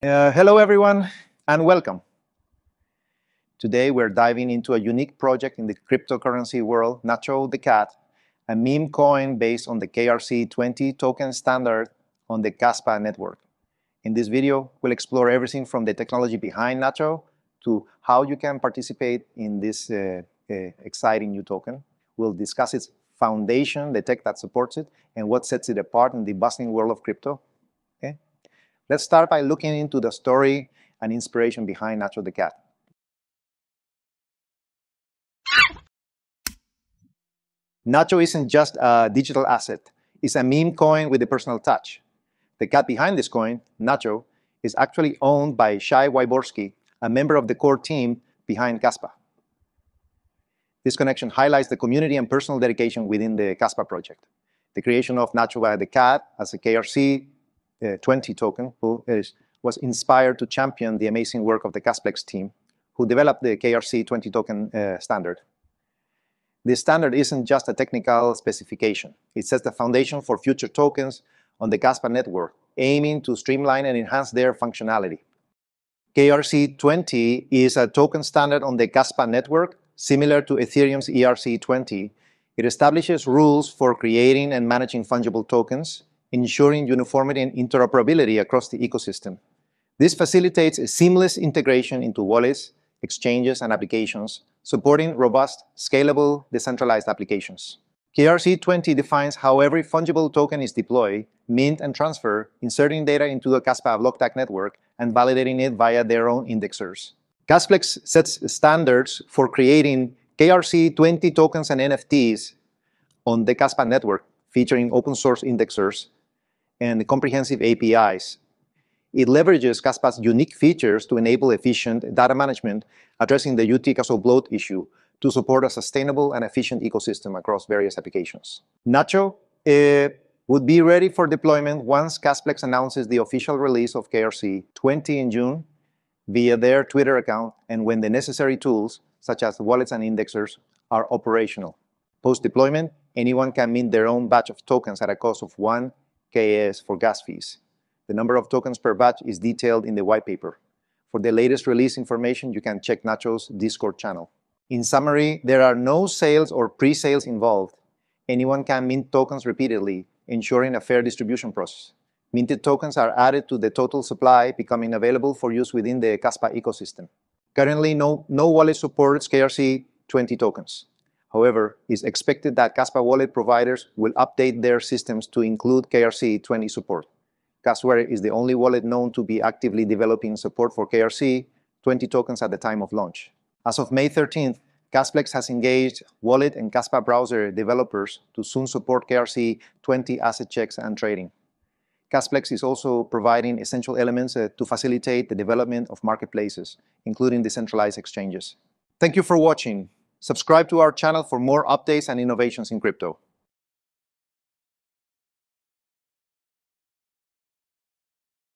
Uh, hello, everyone, and welcome. Today, we're diving into a unique project in the cryptocurrency world, Nacho the Cat, a meme coin based on the KRC20 token standard on the Kaspa network. In this video, we'll explore everything from the technology behind Nacho to how you can participate in this uh, uh, exciting new token. We'll discuss its foundation, the tech that supports it, and what sets it apart in the bustling world of crypto. Let's start by looking into the story and inspiration behind Nacho the Cat. Nacho isn't just a digital asset, it's a meme coin with a personal touch. The cat behind this coin, Nacho, is actually owned by Shai Wyborski, a member of the core team behind Kaspa. This connection highlights the community and personal dedication within the Kaspa project. The creation of Nacho by the Cat as a KRC 20 token is, was inspired to champion the amazing work of the Kasplex team, who developed the KRC 20 token uh, standard. This standard isn't just a technical specification. It sets the foundation for future tokens on the Kaspa network, aiming to streamline and enhance their functionality. KRC20 is a token standard on the Kaspa network, similar to Ethereum's ERC20. It establishes rules for creating and managing fungible tokens, ensuring uniformity and interoperability across the ecosystem. This facilitates a seamless integration into wallets, exchanges, and applications, supporting robust, scalable, decentralized applications. KRC20 defines how every fungible token is deployed, mint, and transferred, inserting data into the Kaspa block network and validating it via their own indexers. Kasplex sets standards for creating KRC20 tokens and NFTs on the Kaspa network, featuring open source indexers and comprehensive APIs. It leverages Kaspa's unique features to enable efficient data management, addressing the UTXO bloat issue to support a sustainable and efficient ecosystem across various applications. Nacho uh, would be ready for deployment once Kasplex announces the official release of KRC 20 in June via their Twitter account and when the necessary tools, such as wallets and indexers, are operational. Post-deployment, anyone can mint their own batch of tokens at a cost of 1 KS for gas fees. The number of tokens per batch is detailed in the white paper. For the latest release information, you can check Nacho's Discord channel. In summary, there are no sales or pre-sales involved. Anyone can mint tokens repeatedly, ensuring a fair distribution process. Minted tokens are added to the total supply, becoming available for use within the Kaspa ecosystem. Currently, no, no wallet supports KRC20 tokens. However, it's expected that Kaspa wallet providers will update their systems to include KRC20 support. Kasware is the only wallet known to be actively developing support for KRC20 tokens at the time of launch. As of May 13th, Kasplex has engaged wallet and Kaspa browser developers to soon support KRC20 asset checks and trading. Kasplex is also providing essential elements uh, to facilitate the development of marketplaces, including decentralized exchanges. Thank you for watching. Subscribe to our channel for more updates and innovations in crypto.